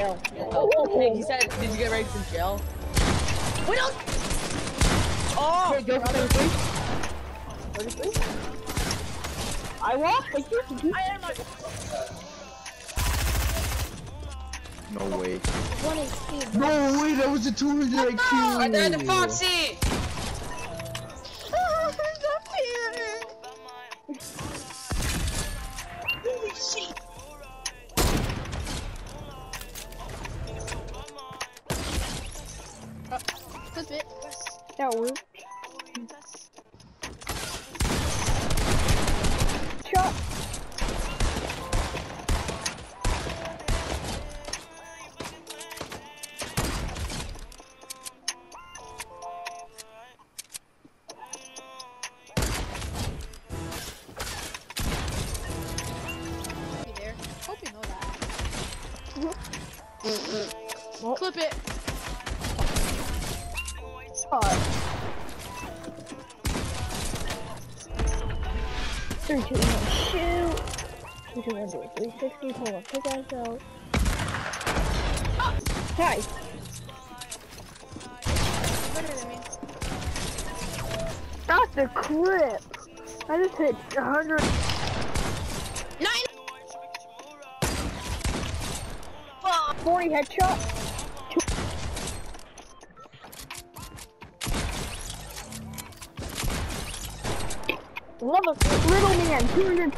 jail. Oh, oh Nick, he said, did you get ready for jail? Oh! Wait, no! Oh! Here, go for 33. 33. I walk. Thank you. Thank you. I am a... No way. One is speed. No way, that was a 200 IQ. I died to Foxy! That works. Shot. Hope you know that. Mm-hmm. Clip it. Shot. Three, two, one, shoot. Three, two, one, do it. 360, pull up, pick us out. Nice. Better than me. That's the clip. I just hit 100. Nine. 40 headshot. Another little man, 200